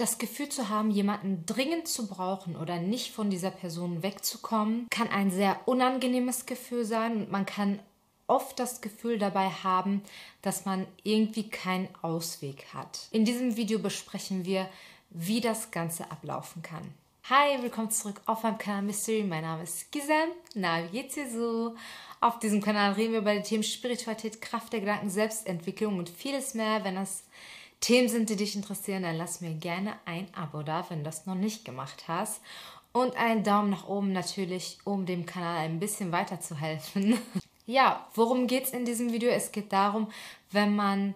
Das Gefühl zu haben, jemanden dringend zu brauchen oder nicht von dieser Person wegzukommen, kann ein sehr unangenehmes Gefühl sein und man kann oft das Gefühl dabei haben, dass man irgendwie keinen Ausweg hat. In diesem Video besprechen wir, wie das Ganze ablaufen kann. Hi, willkommen zurück auf meinem Kanal Mystery. Mein Name ist Gisem. Na, wie geht's dir so? Auf diesem Kanal reden wir über die Themen Spiritualität, Kraft der Gedanken, Selbstentwicklung und vieles mehr. Wenn das Themen sind, die dich interessieren, dann lass mir gerne ein Abo da, wenn du das noch nicht gemacht hast. Und einen Daumen nach oben natürlich, um dem Kanal ein bisschen weiterzuhelfen. Ja, worum geht es in diesem Video? Es geht darum, wenn man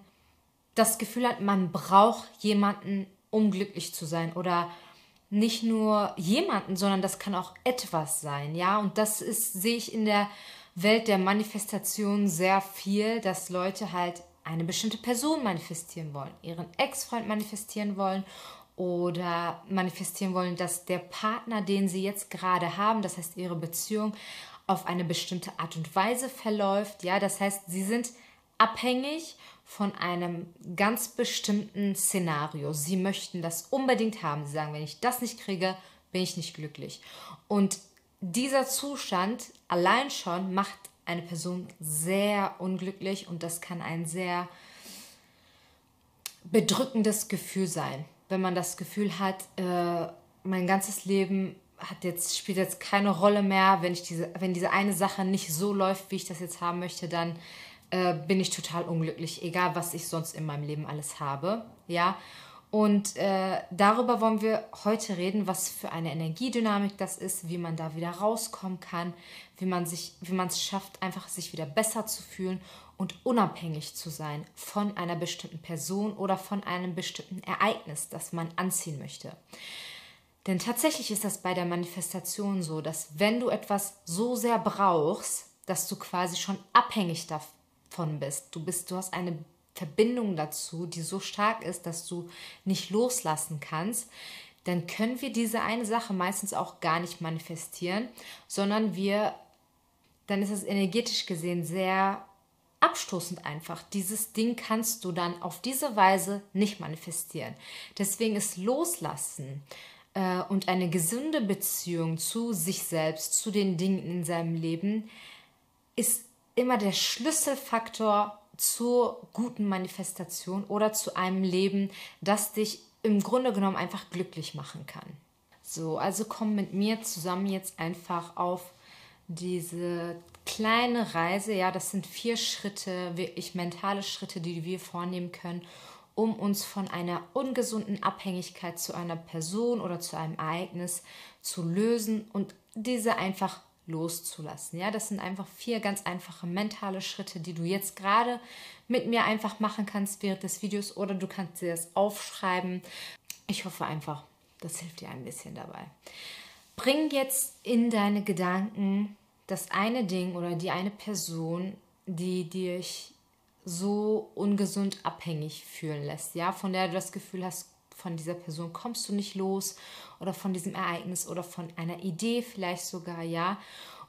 das Gefühl hat, man braucht jemanden, um glücklich zu sein oder nicht nur jemanden, sondern das kann auch etwas sein, ja. Und das ist, sehe ich in der Welt der Manifestation sehr viel, dass Leute halt eine bestimmte Person manifestieren wollen, ihren Ex-Freund manifestieren wollen oder manifestieren wollen, dass der Partner, den sie jetzt gerade haben, das heißt ihre Beziehung, auf eine bestimmte Art und Weise verläuft. Ja, das heißt, sie sind abhängig von einem ganz bestimmten Szenario. Sie möchten das unbedingt haben. Sie sagen, wenn ich das nicht kriege, bin ich nicht glücklich. Und dieser Zustand allein schon macht eine Person sehr unglücklich und das kann ein sehr bedrückendes Gefühl sein, wenn man das Gefühl hat, äh, mein ganzes Leben hat jetzt, spielt jetzt keine Rolle mehr. Wenn, ich diese, wenn diese eine Sache nicht so läuft, wie ich das jetzt haben möchte, dann äh, bin ich total unglücklich, egal was ich sonst in meinem Leben alles habe. Ja. Und äh, darüber wollen wir heute reden, was für eine Energiedynamik das ist, wie man da wieder rauskommen kann, wie man sich, wie man es schafft, einfach sich wieder besser zu fühlen und unabhängig zu sein von einer bestimmten Person oder von einem bestimmten Ereignis, das man anziehen möchte. Denn tatsächlich ist das bei der Manifestation so, dass wenn du etwas so sehr brauchst, dass du quasi schon abhängig davon bist. Du bist, du hast eine Verbindung dazu, die so stark ist, dass du nicht loslassen kannst, dann können wir diese eine Sache meistens auch gar nicht manifestieren, sondern wir, dann ist es energetisch gesehen sehr abstoßend einfach. Dieses Ding kannst du dann auf diese Weise nicht manifestieren. Deswegen ist Loslassen äh, und eine gesunde Beziehung zu sich selbst, zu den Dingen in seinem Leben, ist immer der Schlüsselfaktor zur guten Manifestation oder zu einem Leben, das dich im Grunde genommen einfach glücklich machen kann. So, also komm mit mir zusammen jetzt einfach auf diese kleine Reise. Ja, das sind vier Schritte, wirklich mentale Schritte, die wir vornehmen können, um uns von einer ungesunden Abhängigkeit zu einer Person oder zu einem Ereignis zu lösen und diese einfach loszulassen. Ja, das sind einfach vier ganz einfache mentale Schritte, die du jetzt gerade mit mir einfach machen kannst während des Videos oder du kannst dir das aufschreiben. Ich hoffe einfach, das hilft dir ein bisschen dabei. Bring jetzt in deine Gedanken das eine Ding oder die eine Person, die dich so ungesund abhängig fühlen lässt, ja, von der du das Gefühl hast, von dieser Person kommst du nicht los oder von diesem Ereignis oder von einer Idee vielleicht sogar, ja.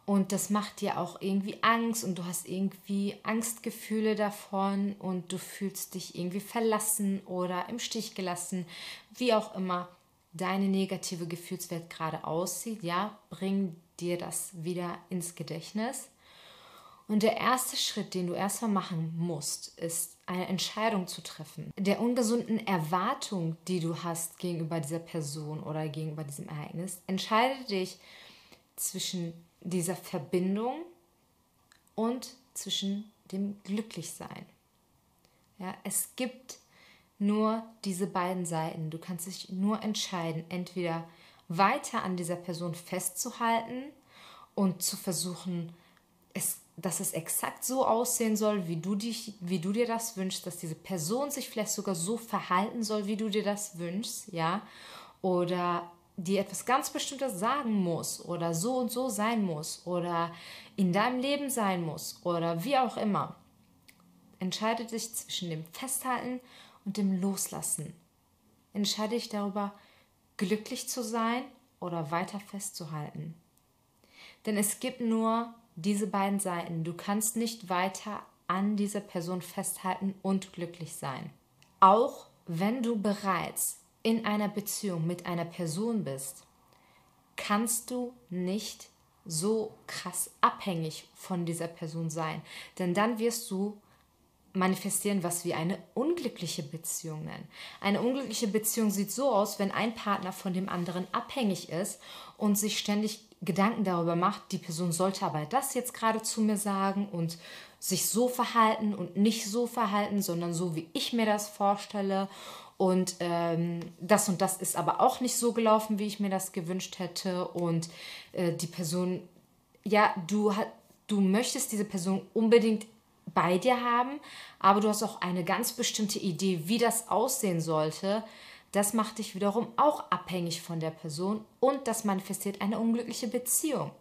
Und das macht dir auch irgendwie Angst und du hast irgendwie Angstgefühle davon und du fühlst dich irgendwie verlassen oder im Stich gelassen, wie auch immer deine negative Gefühlswelt gerade aussieht, ja, bring dir das wieder ins Gedächtnis und der erste Schritt, den du erstmal machen musst, ist eine Entscheidung zu treffen. Der ungesunden Erwartung, die du hast gegenüber dieser Person oder gegenüber diesem Ereignis, entscheide dich zwischen dieser Verbindung und zwischen dem Glücklichsein. Ja, es gibt nur diese beiden Seiten. Du kannst dich nur entscheiden, entweder weiter an dieser Person festzuhalten und zu versuchen, es dass es exakt so aussehen soll, wie du, dich, wie du dir das wünschst, dass diese Person sich vielleicht sogar so verhalten soll, wie du dir das wünschst, ja, oder dir etwas ganz Bestimmtes sagen muss oder so und so sein muss oder in deinem Leben sein muss oder wie auch immer. Entscheide dich zwischen dem Festhalten und dem Loslassen. Entscheide dich darüber, glücklich zu sein oder weiter festzuhalten. Denn es gibt nur diese beiden Seiten. Du kannst nicht weiter an dieser Person festhalten und glücklich sein. Auch wenn du bereits in einer Beziehung mit einer Person bist, kannst du nicht so krass abhängig von dieser Person sein. Denn dann wirst du manifestieren, was wir eine unglückliche Beziehung nennen. Eine unglückliche Beziehung sieht so aus, wenn ein Partner von dem anderen abhängig ist und sich ständig Gedanken darüber macht, die Person sollte aber das jetzt gerade zu mir sagen und sich so verhalten und nicht so verhalten, sondern so, wie ich mir das vorstelle. Und ähm, das und das ist aber auch nicht so gelaufen, wie ich mir das gewünscht hätte. Und äh, die Person, ja, du, du möchtest diese Person unbedingt bei dir haben, aber du hast auch eine ganz bestimmte Idee, wie das aussehen sollte. Das macht dich wiederum auch abhängig von der Person und das manifestiert eine unglückliche Beziehung.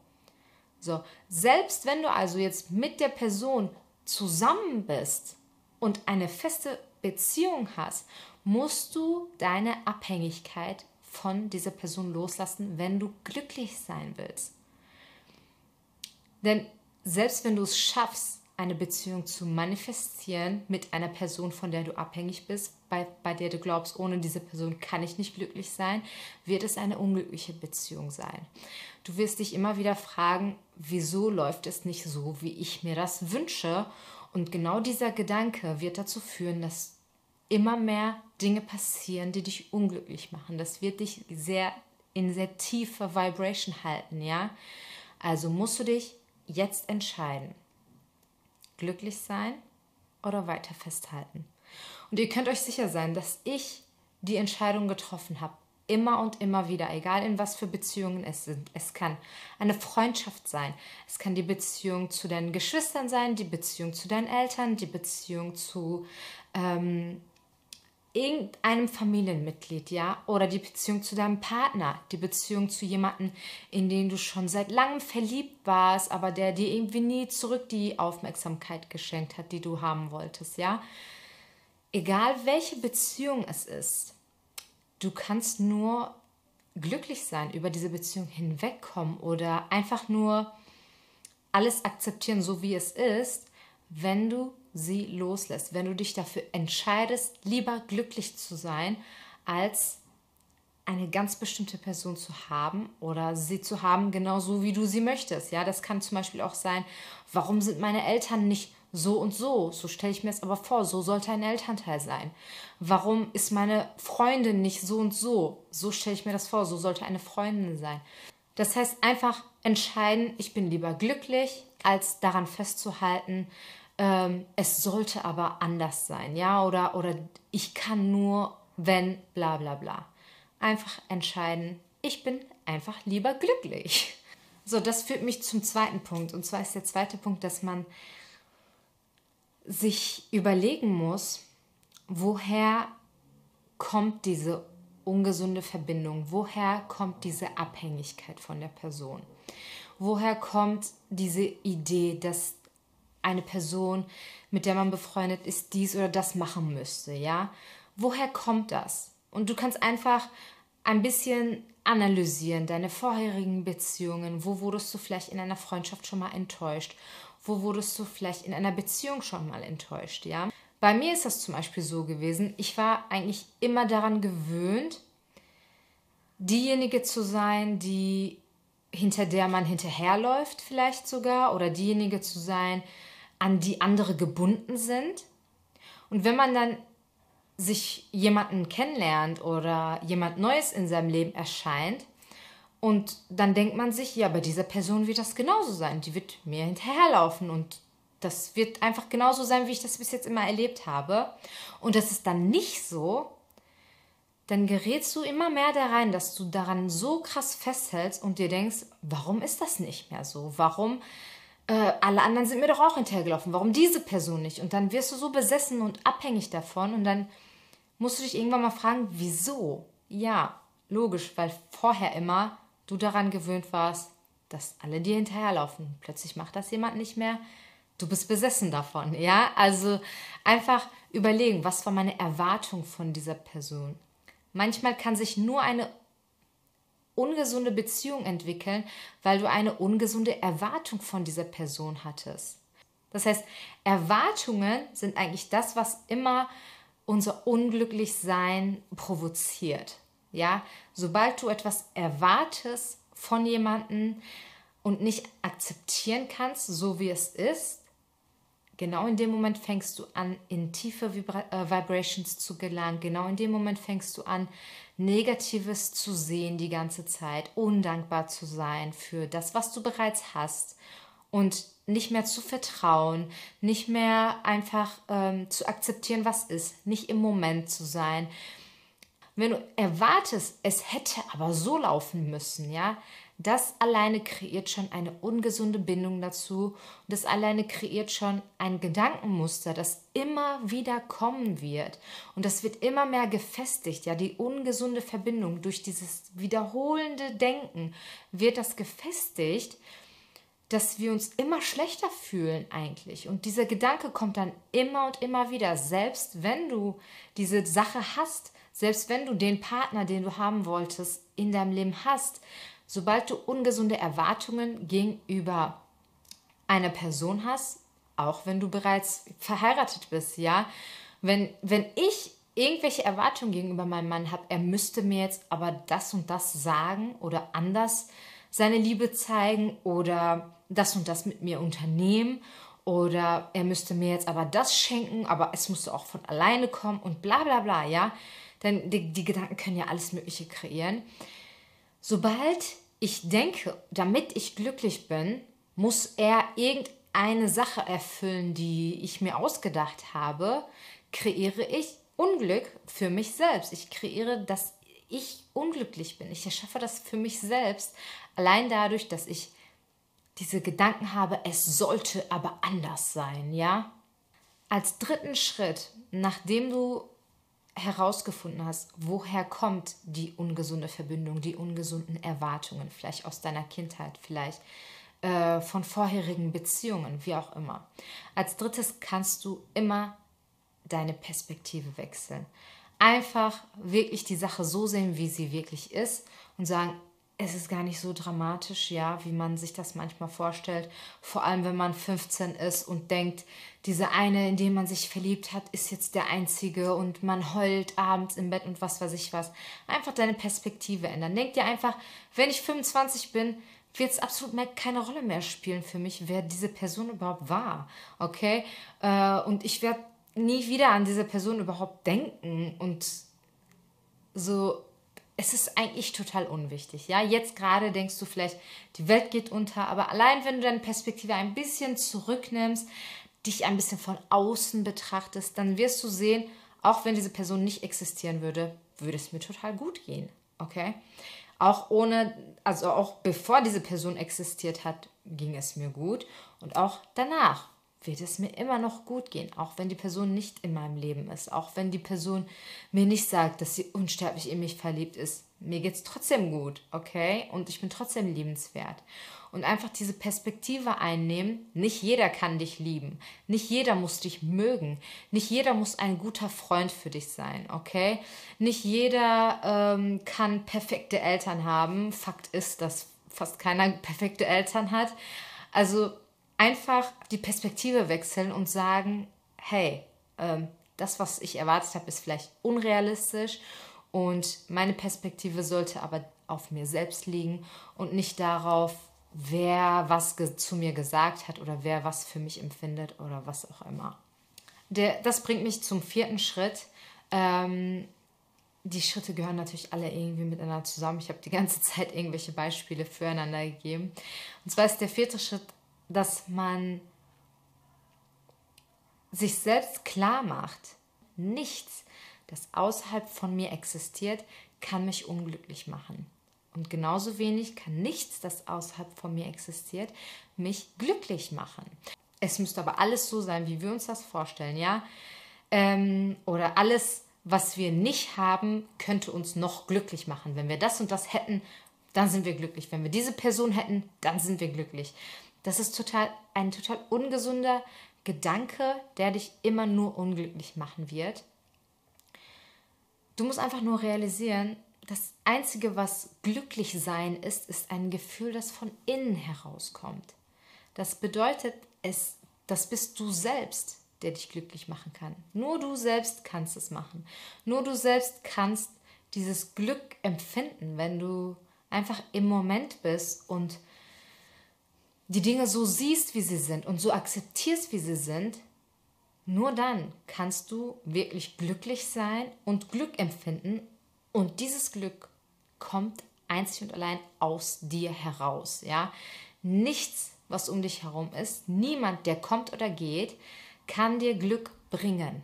So, selbst wenn du also jetzt mit der Person zusammen bist und eine feste Beziehung hast, musst du deine Abhängigkeit von dieser Person loslassen, wenn du glücklich sein willst. Denn selbst wenn du es schaffst, eine Beziehung zu manifestieren mit einer Person, von der du abhängig bist, bei, bei der du glaubst, ohne diese Person kann ich nicht glücklich sein, wird es eine unglückliche Beziehung sein. Du wirst dich immer wieder fragen, wieso läuft es nicht so, wie ich mir das wünsche? Und genau dieser Gedanke wird dazu führen, dass immer mehr Dinge passieren, die dich unglücklich machen. Das wird dich sehr in sehr tiefer Vibration halten, ja? Also musst du dich jetzt entscheiden glücklich sein oder weiter festhalten. Und ihr könnt euch sicher sein, dass ich die Entscheidung getroffen habe, immer und immer wieder, egal in was für Beziehungen es sind. Es kann eine Freundschaft sein, es kann die Beziehung zu deinen Geschwistern sein, die Beziehung zu deinen Eltern, die Beziehung zu ähm, irgendeinem Familienmitglied, ja, oder die Beziehung zu deinem Partner, die Beziehung zu jemandem, in den du schon seit langem verliebt warst, aber der dir irgendwie nie zurück die Aufmerksamkeit geschenkt hat, die du haben wolltest, ja. Egal welche Beziehung es ist, du kannst nur glücklich sein, über diese Beziehung hinwegkommen oder einfach nur alles akzeptieren, so wie es ist, wenn du sie loslässt, wenn du dich dafür entscheidest, lieber glücklich zu sein, als eine ganz bestimmte Person zu haben oder sie zu haben, genauso wie du sie möchtest. Ja, das kann zum Beispiel auch sein, warum sind meine Eltern nicht so und so? So stelle ich mir es aber vor, so sollte ein Elternteil sein. Warum ist meine Freundin nicht so und so? So stelle ich mir das vor, so sollte eine Freundin sein. Das heißt einfach entscheiden, ich bin lieber glücklich, als daran festzuhalten, ähm, es sollte aber anders sein, ja, oder, oder ich kann nur, wenn, bla bla bla. Einfach entscheiden, ich bin einfach lieber glücklich. So, das führt mich zum zweiten Punkt. Und zwar ist der zweite Punkt, dass man sich überlegen muss, woher kommt diese ungesunde Verbindung? Woher kommt diese Abhängigkeit von der Person? Woher kommt diese Idee, dass eine Person, mit der man befreundet ist, dies oder das machen müsste, ja? Woher kommt das? Und du kannst einfach ein bisschen analysieren, deine vorherigen Beziehungen. Wo wurdest du vielleicht in einer Freundschaft schon mal enttäuscht? Wo wurdest du vielleicht in einer Beziehung schon mal enttäuscht, ja? Bei mir ist das zum Beispiel so gewesen, ich war eigentlich immer daran gewöhnt, diejenige zu sein, die hinter der man hinterherläuft vielleicht sogar oder diejenige zu sein, an die andere gebunden sind. Und wenn man dann sich jemanden kennenlernt oder jemand Neues in seinem Leben erscheint, und dann denkt man sich, ja, bei dieser Person wird das genauso sein. Die wird mir hinterherlaufen und das wird einfach genauso sein, wie ich das bis jetzt immer erlebt habe. Und das ist dann nicht so, dann gerätst du immer mehr da rein, dass du daran so krass festhältst und dir denkst, warum ist das nicht mehr so? Warum äh, alle anderen sind mir doch auch hinterhergelaufen. Warum diese Person nicht? Und dann wirst du so besessen und abhängig davon und dann musst du dich irgendwann mal fragen, wieso? Ja, logisch, weil vorher immer du daran gewöhnt warst, dass alle dir hinterherlaufen. Plötzlich macht das jemand nicht mehr. Du bist besessen davon, ja? Also einfach überlegen, was war meine Erwartung von dieser Person? Manchmal kann sich nur eine ungesunde Beziehung entwickeln, weil du eine ungesunde Erwartung von dieser Person hattest. Das heißt, Erwartungen sind eigentlich das, was immer unser Unglücklichsein provoziert. Ja, sobald du etwas erwartest von jemandem und nicht akzeptieren kannst, so wie es ist, genau in dem Moment fängst du an, in tiefe Vibra äh, Vibrations zu gelangen. Genau in dem Moment fängst du an, Negatives zu sehen die ganze Zeit, undankbar zu sein für das, was du bereits hast und nicht mehr zu vertrauen, nicht mehr einfach ähm, zu akzeptieren, was ist, nicht im Moment zu sein. Wenn du erwartest, es hätte aber so laufen müssen, ja, das alleine kreiert schon eine ungesunde Bindung dazu. Und das alleine kreiert schon ein Gedankenmuster, das immer wieder kommen wird. Und das wird immer mehr gefestigt. Ja, die ungesunde Verbindung durch dieses wiederholende Denken wird das gefestigt dass wir uns immer schlechter fühlen eigentlich. Und dieser Gedanke kommt dann immer und immer wieder, selbst wenn du diese Sache hast, selbst wenn du den Partner, den du haben wolltest, in deinem Leben hast, sobald du ungesunde Erwartungen gegenüber einer Person hast, auch wenn du bereits verheiratet bist, ja, wenn, wenn ich irgendwelche Erwartungen gegenüber meinem Mann habe, er müsste mir jetzt aber das und das sagen oder anders seine Liebe zeigen oder das und das mit mir unternehmen oder er müsste mir jetzt aber das schenken, aber es müsste auch von alleine kommen und bla bla bla, ja. Denn die, die Gedanken können ja alles Mögliche kreieren. Sobald ich denke, damit ich glücklich bin, muss er irgendeine Sache erfüllen, die ich mir ausgedacht habe, kreiere ich Unglück für mich selbst. Ich kreiere, dass ich unglücklich bin. Ich erschaffe das für mich selbst, Allein dadurch, dass ich diese Gedanken habe, es sollte aber anders sein, ja? Als dritten Schritt, nachdem du herausgefunden hast, woher kommt die ungesunde Verbindung, die ungesunden Erwartungen, vielleicht aus deiner Kindheit, vielleicht äh, von vorherigen Beziehungen, wie auch immer. Als drittes kannst du immer deine Perspektive wechseln. Einfach wirklich die Sache so sehen, wie sie wirklich ist und sagen, es ist gar nicht so dramatisch, ja, wie man sich das manchmal vorstellt. Vor allem, wenn man 15 ist und denkt, diese eine, in den man sich verliebt hat, ist jetzt der einzige und man heult abends im Bett und was weiß ich was. Einfach deine Perspektive ändern. Denk dir einfach, wenn ich 25 bin, wird es absolut mehr keine Rolle mehr spielen für mich, wer diese Person überhaupt war. Okay? Äh, und ich werde nie wieder an diese Person überhaupt denken und so es ist eigentlich total unwichtig. Ja, jetzt gerade denkst du vielleicht, die Welt geht unter, aber allein wenn du deine Perspektive ein bisschen zurücknimmst, dich ein bisschen von außen betrachtest, dann wirst du sehen, auch wenn diese Person nicht existieren würde, würde es mir total gut gehen. Okay? Auch ohne, also auch bevor diese Person existiert hat, ging es mir gut und auch danach wird es mir immer noch gut gehen, auch wenn die Person nicht in meinem Leben ist, auch wenn die Person mir nicht sagt, dass sie unsterblich in mich verliebt ist. Mir geht es trotzdem gut, okay? Und ich bin trotzdem liebenswert. Und einfach diese Perspektive einnehmen, nicht jeder kann dich lieben, nicht jeder muss dich mögen, nicht jeder muss ein guter Freund für dich sein, okay? Nicht jeder ähm, kann perfekte Eltern haben. Fakt ist, dass fast keiner perfekte Eltern hat. Also einfach die Perspektive wechseln und sagen, hey, ähm, das, was ich erwartet habe, ist vielleicht unrealistisch und meine Perspektive sollte aber auf mir selbst liegen und nicht darauf, wer was zu mir gesagt hat oder wer was für mich empfindet oder was auch immer. Der, das bringt mich zum vierten Schritt. Ähm, die Schritte gehören natürlich alle irgendwie miteinander zusammen. Ich habe die ganze Zeit irgendwelche Beispiele füreinander gegeben. Und zwar ist der vierte Schritt dass man sich selbst klar macht, nichts, das außerhalb von mir existiert, kann mich unglücklich machen. Und genauso wenig kann nichts, das außerhalb von mir existiert, mich glücklich machen. Es müsste aber alles so sein, wie wir uns das vorstellen, ja? Ähm, oder alles, was wir nicht haben, könnte uns noch glücklich machen. Wenn wir das und das hätten, dann sind wir glücklich. Wenn wir diese Person hätten, dann sind wir glücklich. Das ist total ein total ungesunder Gedanke, der dich immer nur unglücklich machen wird. Du musst einfach nur realisieren, das Einzige, was glücklich sein ist, ist ein Gefühl, das von innen herauskommt. Das bedeutet, es, das bist du selbst, der dich glücklich machen kann. Nur du selbst kannst es machen. Nur du selbst kannst dieses Glück empfinden, wenn du einfach im Moment bist und die Dinge so siehst, wie sie sind und so akzeptierst, wie sie sind, nur dann kannst du wirklich glücklich sein und Glück empfinden und dieses Glück kommt einzig und allein aus dir heraus, ja? Nichts, was um dich herum ist, niemand, der kommt oder geht, kann dir Glück bringen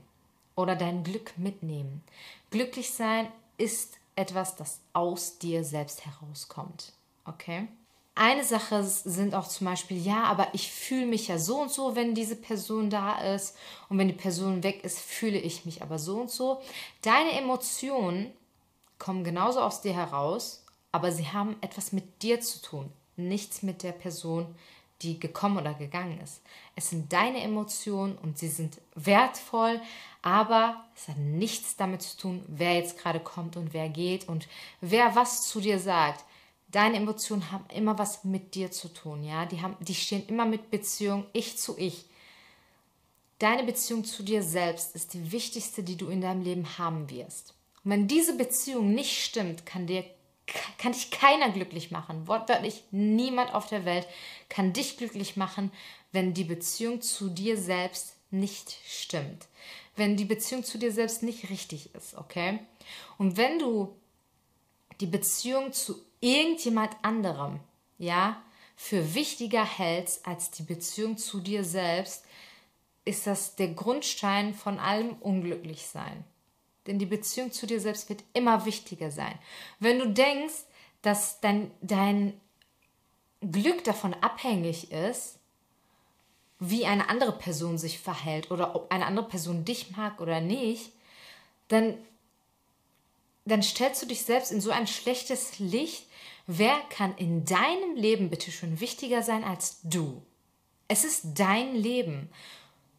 oder dein Glück mitnehmen. Glücklich sein ist etwas, das aus dir selbst herauskommt. Okay? Eine Sache sind auch zum Beispiel, ja, aber ich fühle mich ja so und so, wenn diese Person da ist. Und wenn die Person weg ist, fühle ich mich aber so und so. Deine Emotionen kommen genauso aus dir heraus, aber sie haben etwas mit dir zu tun, nichts mit der Person, die gekommen oder gegangen ist. Es sind deine Emotionen und sie sind wertvoll, aber es hat nichts damit zu tun, wer jetzt gerade kommt und wer geht und wer was zu dir sagt. Deine Emotionen haben immer was mit dir zu tun, ja? Die haben die stehen immer mit Beziehung ich zu ich. Deine Beziehung zu dir selbst ist die wichtigste, die du in deinem Leben haben wirst. Und wenn diese Beziehung nicht stimmt, kann dir kann dich keiner glücklich machen. Wortwörtlich niemand auf der Welt kann dich glücklich machen, wenn die Beziehung zu dir selbst nicht stimmt. Wenn die Beziehung zu dir selbst nicht richtig ist, okay? Und wenn du die Beziehung zu irgendjemand anderem, ja, für wichtiger hältst als die Beziehung zu dir selbst, ist das der Grundstein von allem Unglücklichsein. Denn die Beziehung zu dir selbst wird immer wichtiger sein. Wenn du denkst, dass dein, dein Glück davon abhängig ist, wie eine andere Person sich verhält oder ob eine andere Person dich mag oder nicht, dann, dann stellst du dich selbst in so ein schlechtes Licht. Wer kann in deinem Leben bitte schon wichtiger sein als du? Es ist dein Leben.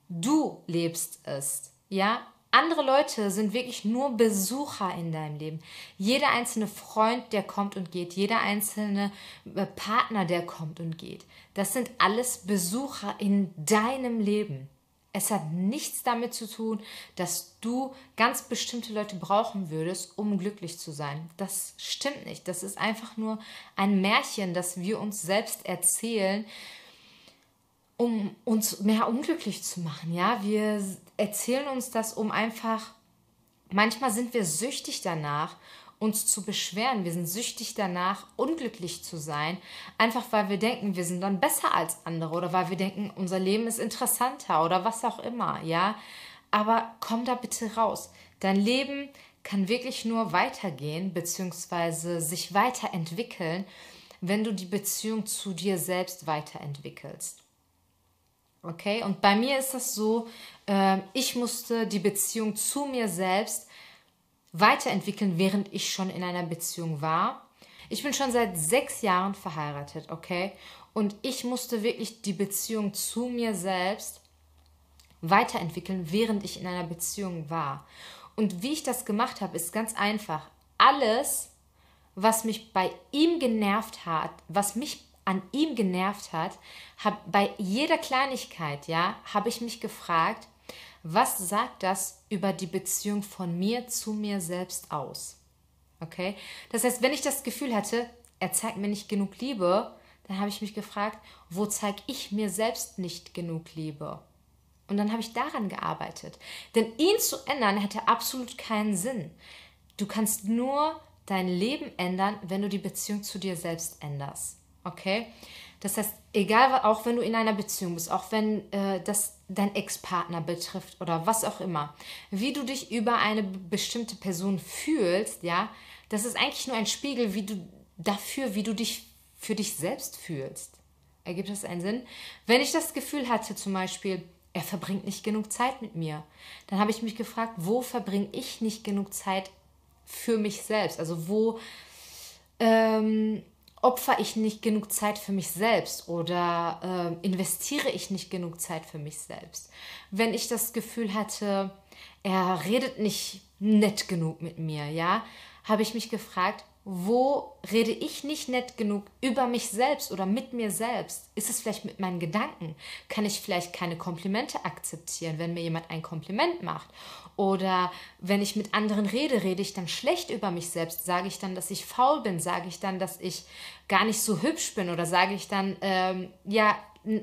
Du lebst es. Ja, andere Leute sind wirklich nur Besucher in deinem Leben. Jeder einzelne Freund, der kommt und geht, jeder einzelne äh, Partner, der kommt und geht, das sind alles Besucher in deinem Leben. Es hat nichts damit zu tun, dass du ganz bestimmte Leute brauchen würdest, um glücklich zu sein. Das stimmt nicht. Das ist einfach nur ein Märchen, das wir uns selbst erzählen, um uns mehr unglücklich zu machen. Ja, wir erzählen uns das, um einfach, manchmal sind wir süchtig danach, uns zu beschweren. Wir sind süchtig danach, unglücklich zu sein, einfach weil wir denken, wir sind dann besser als andere oder weil wir denken, unser Leben ist interessanter oder was auch immer, ja. Aber komm da bitte raus. Dein Leben kann wirklich nur weitergehen bzw. sich weiterentwickeln, wenn du die Beziehung zu dir selbst weiterentwickelst. Okay, und bei mir ist das so, äh, ich musste die Beziehung zu mir selbst weiterentwickeln, während ich schon in einer Beziehung war. Ich bin schon seit sechs Jahren verheiratet, okay? Und ich musste wirklich die Beziehung zu mir selbst weiterentwickeln, während ich in einer Beziehung war. Und wie ich das gemacht habe, ist ganz einfach. Alles, was mich bei ihm genervt hat, was mich an ihm genervt hat, hab, bei jeder Kleinigkeit, ja, habe ich mich gefragt, was sagt das über die Beziehung von mir zu mir selbst aus? Okay? Das heißt, wenn ich das Gefühl hatte, er zeigt mir nicht genug Liebe, dann habe ich mich gefragt, wo zeige ich mir selbst nicht genug Liebe? Und dann habe ich daran gearbeitet. Denn ihn zu ändern hätte absolut keinen Sinn. Du kannst nur dein Leben ändern, wenn du die Beziehung zu dir selbst änderst. Okay? Das heißt, egal, auch wenn du in einer Beziehung bist, auch wenn äh, das dein Ex-Partner betrifft oder was auch immer, wie du dich über eine bestimmte Person fühlst, ja, das ist eigentlich nur ein Spiegel, wie du dafür, wie du dich für dich selbst fühlst. Ergibt das einen Sinn? Wenn ich das Gefühl hatte, zum Beispiel, er verbringt nicht genug Zeit mit mir, dann habe ich mich gefragt, wo verbringe ich nicht genug Zeit für mich selbst? Also wo ähm, opfer ich nicht genug Zeit für mich selbst oder äh, investiere ich nicht genug Zeit für mich selbst. Wenn ich das Gefühl hatte, er redet nicht nett genug mit mir, ja, habe ich mich gefragt, wo rede ich nicht nett genug über mich selbst oder mit mir selbst? Ist es vielleicht mit meinen Gedanken? Kann ich vielleicht keine Komplimente akzeptieren, wenn mir jemand ein Kompliment macht? Oder wenn ich mit anderen rede, rede ich dann schlecht über mich selbst? Sage ich dann, dass ich faul bin? Sage ich dann, dass ich gar nicht so hübsch bin? Oder sage ich dann, ähm, ja,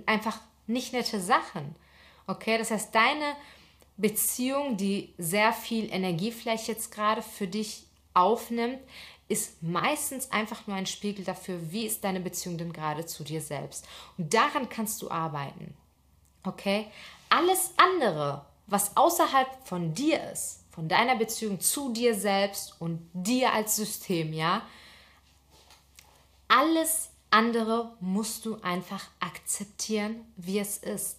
einfach nicht nette Sachen? Okay, das heißt, deine Beziehung, die sehr viel Energie vielleicht jetzt gerade für dich aufnimmt, ist meistens einfach nur ein Spiegel dafür, wie ist deine Beziehung denn gerade zu dir selbst. Und daran kannst du arbeiten. Okay? Alles andere, was außerhalb von dir ist, von deiner Beziehung zu dir selbst und dir als System, ja, alles andere musst du einfach akzeptieren, wie es ist.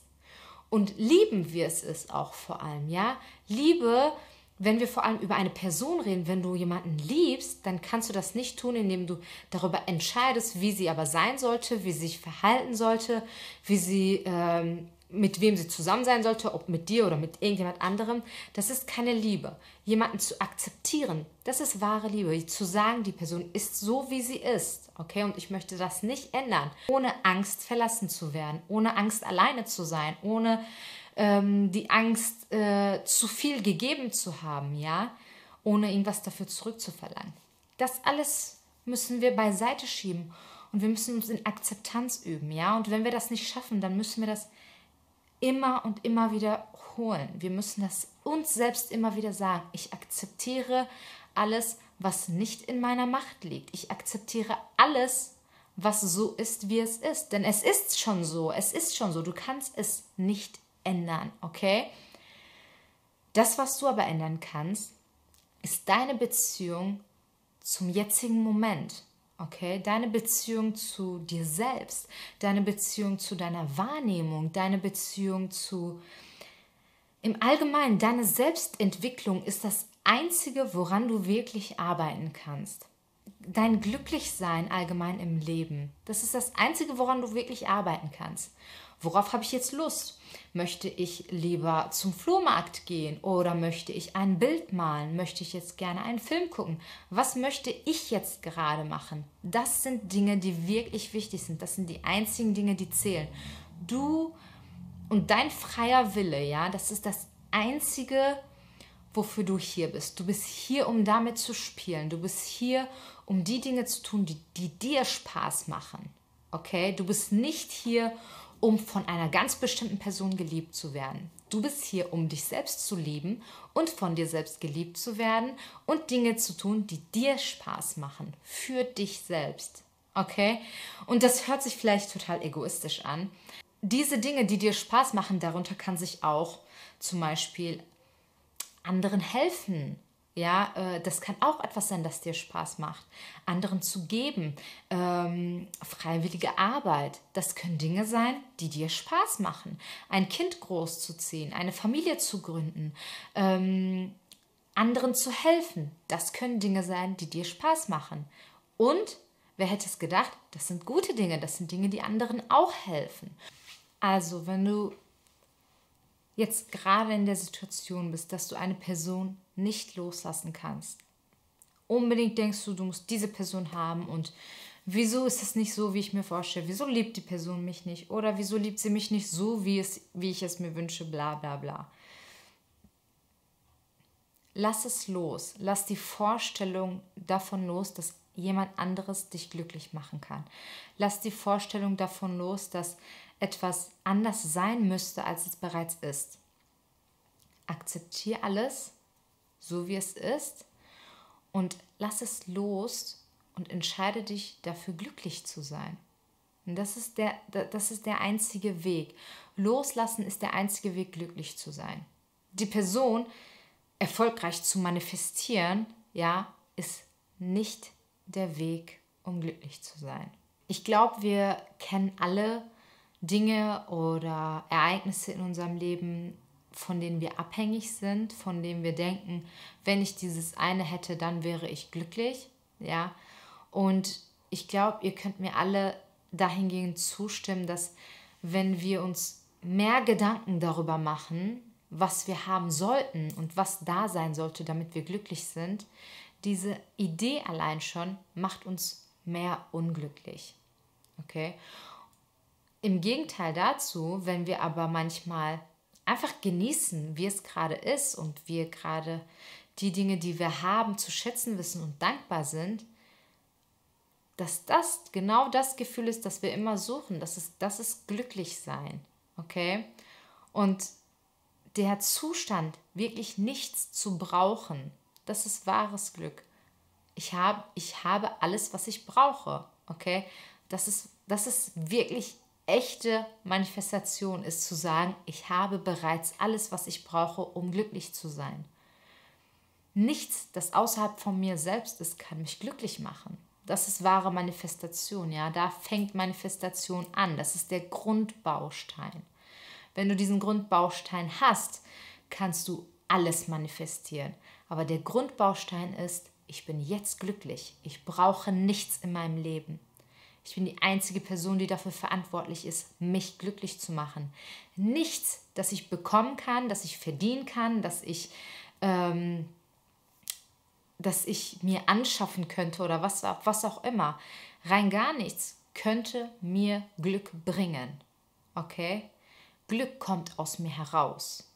Und lieben, wie es ist auch vor allem, ja. Liebe wenn wir vor allem über eine Person reden, wenn du jemanden liebst, dann kannst du das nicht tun, indem du darüber entscheidest, wie sie aber sein sollte, wie sie sich verhalten sollte, wie sie ähm, mit wem sie zusammen sein sollte, ob mit dir oder mit irgendjemand anderem. Das ist keine Liebe. Jemanden zu akzeptieren, das ist wahre Liebe. Zu sagen, die Person ist so, wie sie ist, okay, und ich möchte das nicht ändern, ohne Angst verlassen zu werden, ohne Angst alleine zu sein, ohne ähm, die Angst, äh, zu viel gegeben zu haben, ja, ohne irgendwas dafür zurückzuverlangen. Das alles müssen wir beiseite schieben und wir müssen uns in Akzeptanz üben, ja. Und wenn wir das nicht schaffen, dann müssen wir das immer und immer wieder holen. Wir müssen das uns selbst immer wieder sagen. Ich akzeptiere alles, was nicht in meiner Macht liegt. Ich akzeptiere alles, was so ist, wie es ist. Denn es ist schon so. Es ist schon so. Du kannst es nicht ändern, okay? Das, was du aber ändern kannst, ist deine Beziehung zum jetzigen Moment, okay? Deine Beziehung zu dir selbst, deine Beziehung zu deiner Wahrnehmung, deine Beziehung zu im Allgemeinen, deine Selbstentwicklung ist das Einzige, woran du wirklich arbeiten kannst. Dein Glücklichsein allgemein im Leben, das ist das Einzige, woran du wirklich arbeiten kannst. Worauf habe ich jetzt Lust? Möchte ich lieber zum Flohmarkt gehen oder möchte ich ein Bild malen? Möchte ich jetzt gerne einen Film gucken? Was möchte ich jetzt gerade machen? Das sind Dinge, die wirklich wichtig sind. Das sind die einzigen Dinge, die zählen. Du und dein freier Wille, ja, das ist das einzige, wofür du hier bist. Du bist hier, um damit zu spielen. Du bist hier, um die Dinge zu tun, die, die dir Spaß machen. Okay? Du bist nicht hier, um von einer ganz bestimmten Person geliebt zu werden. Du bist hier, um dich selbst zu lieben und von dir selbst geliebt zu werden und Dinge zu tun, die dir Spaß machen, für dich selbst. Okay? Und das hört sich vielleicht total egoistisch an. Diese Dinge, die dir Spaß machen, darunter kann sich auch zum Beispiel anderen helfen, ja, äh, das kann auch etwas sein, das dir Spaß macht. Anderen zu geben, ähm, freiwillige Arbeit, das können Dinge sein, die dir Spaß machen. Ein Kind großzuziehen, eine Familie zu gründen, ähm, anderen zu helfen, das können Dinge sein, die dir Spaß machen. Und wer hätte es gedacht, das sind gute Dinge, das sind Dinge, die anderen auch helfen. Also, wenn du jetzt gerade in der Situation bist, dass du eine Person nicht loslassen kannst. Unbedingt denkst du, du musst diese Person haben und wieso ist es nicht so, wie ich mir vorstelle? Wieso liebt die Person mich nicht? Oder wieso liebt sie mich nicht so, wie, es, wie ich es mir wünsche? Bla bla bla. Lass es los. Lass die Vorstellung davon los, dass jemand anderes dich glücklich machen kann. Lass die Vorstellung davon los, dass etwas anders sein müsste, als es bereits ist. Akzeptiere alles, so wie es ist, und lass es los und entscheide dich dafür, glücklich zu sein. Und das ist der, das ist der einzige Weg. Loslassen ist der einzige Weg, glücklich zu sein. Die Person erfolgreich zu manifestieren, ja, ist nicht der Weg, um glücklich zu sein. Ich glaube, wir kennen alle Dinge oder Ereignisse in unserem Leben, von denen wir abhängig sind, von denen wir denken, wenn ich dieses eine hätte, dann wäre ich glücklich, ja. Und ich glaube, ihr könnt mir alle dahingehend zustimmen, dass wenn wir uns mehr Gedanken darüber machen, was wir haben sollten und was da sein sollte, damit wir glücklich sind, diese Idee allein schon macht uns mehr unglücklich. Okay? Im Gegenteil dazu, wenn wir aber manchmal einfach genießen, wie es gerade ist und wir gerade die Dinge, die wir haben, zu schätzen wissen und dankbar sind, dass das genau das Gefühl ist, das wir immer suchen. Das ist, das ist glücklich sein. Okay? Und der Zustand, wirklich nichts zu brauchen, das ist wahres Glück. Ich, hab, ich habe alles, was ich brauche. Okay? Das ist, das ist wirklich echte Manifestation, ist zu sagen, ich habe bereits alles, was ich brauche, um glücklich zu sein. Nichts, das außerhalb von mir selbst ist, kann mich glücklich machen. Das ist wahre Manifestation, ja. Da fängt Manifestation an. Das ist der Grundbaustein. Wenn du diesen Grundbaustein hast, kannst du alles manifestieren. Aber der Grundbaustein ist, ich bin jetzt glücklich. Ich brauche nichts in meinem Leben. Ich bin die einzige Person, die dafür verantwortlich ist, mich glücklich zu machen. Nichts, das ich bekommen kann, das ich verdienen kann, das ich ähm, das ich mir anschaffen könnte oder was, was auch immer. Rein gar nichts könnte mir Glück bringen. Okay? Glück kommt aus mir heraus.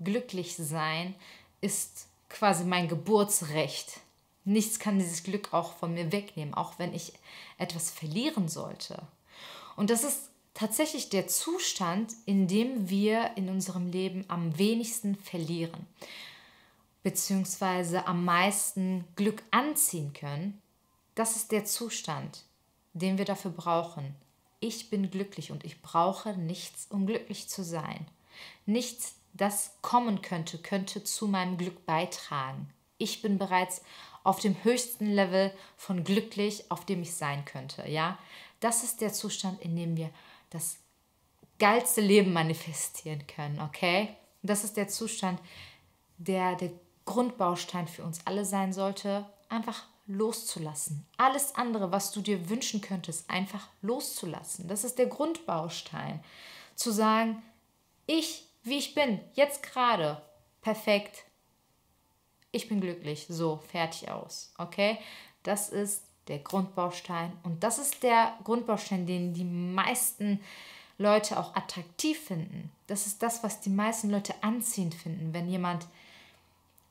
Glücklich sein ist quasi mein Geburtsrecht. Nichts kann dieses Glück auch von mir wegnehmen, auch wenn ich etwas verlieren sollte. Und das ist tatsächlich der Zustand, in dem wir in unserem Leben am wenigsten verlieren beziehungsweise am meisten Glück anziehen können, das ist der Zustand, den wir dafür brauchen. Ich bin glücklich und ich brauche nichts, um glücklich zu sein. Nichts, das kommen könnte, könnte zu meinem Glück beitragen. Ich bin bereits auf dem höchsten Level von glücklich, auf dem ich sein könnte. Ja, das ist der Zustand, in dem wir das geilste Leben manifestieren können. Okay, das ist der Zustand, der der Grundbaustein für uns alle sein sollte, einfach loszulassen. Alles andere, was du dir wünschen könntest, einfach loszulassen. Das ist der Grundbaustein. Zu sagen, ich, wie ich bin, jetzt gerade, perfekt, ich bin glücklich, so, fertig aus. Okay? Das ist der Grundbaustein. Und das ist der Grundbaustein, den die meisten Leute auch attraktiv finden. Das ist das, was die meisten Leute anziehend finden, wenn jemand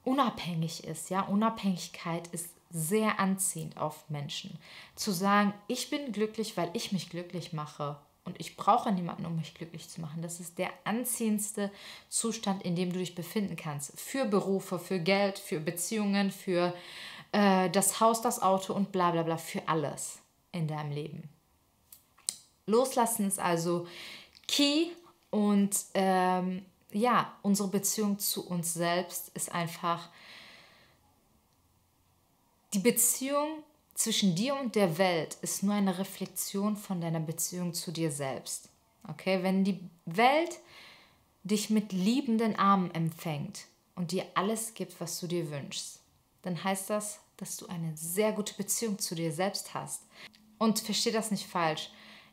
unabhängig ist. Ja, Unabhängigkeit ist sehr anziehend auf Menschen. Zu sagen, ich bin glücklich, weil ich mich glücklich mache und ich brauche niemanden, um mich glücklich zu machen. Das ist der anziehendste Zustand, in dem du dich befinden kannst. Für Berufe, für Geld, für Beziehungen, für äh, das Haus, das Auto und bla bla bla, für alles in deinem Leben. Loslassen ist also key und ähm, ja, unsere Beziehung zu uns selbst ist einfach die Beziehung zwischen dir und der Welt ist nur eine Reflexion von deiner Beziehung zu dir selbst. Okay, wenn die Welt dich mit liebenden Armen empfängt und dir alles gibt, was du dir wünschst, dann heißt das, dass du eine sehr gute Beziehung zu dir selbst hast. Und versteh das nicht falsch.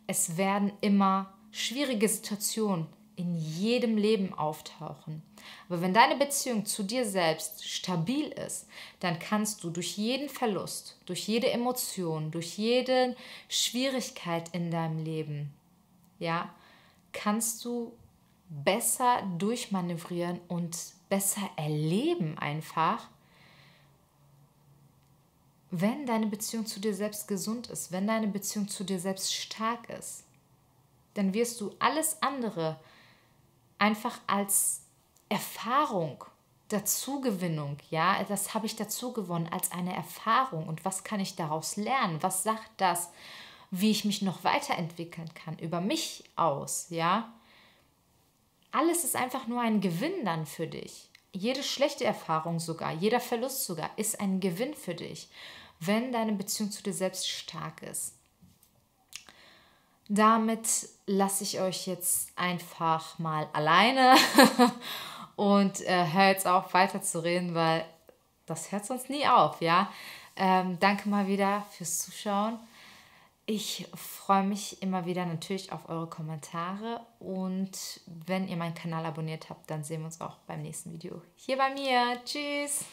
Es werden immer schwierige Situationen in jedem Leben auftauchen. Aber wenn deine Beziehung zu dir selbst stabil ist, dann kannst du durch jeden Verlust, durch jede Emotion, durch jede Schwierigkeit in deinem Leben, ja, kannst du besser durchmanövrieren und besser erleben einfach, wenn deine Beziehung zu dir selbst gesund ist, wenn deine Beziehung zu dir selbst stark ist, dann wirst du alles andere einfach als Erfahrung, Dazugewinnung, ja, das habe ich dazu gewonnen als eine Erfahrung und was kann ich daraus lernen? Was sagt das, wie ich mich noch weiterentwickeln kann über mich aus, ja? Alles ist einfach nur ein Gewinn dann für dich. Jede schlechte Erfahrung sogar, jeder Verlust sogar ist ein Gewinn für dich, wenn deine Beziehung zu dir selbst stark ist damit lasse ich euch jetzt einfach mal alleine und äh, höre jetzt auf weiter zu reden, weil das hört sonst nie auf, ja. Ähm, danke mal wieder fürs Zuschauen. Ich freue mich immer wieder natürlich auf eure Kommentare und wenn ihr meinen Kanal abonniert habt, dann sehen wir uns auch beim nächsten Video hier bei mir. Tschüss!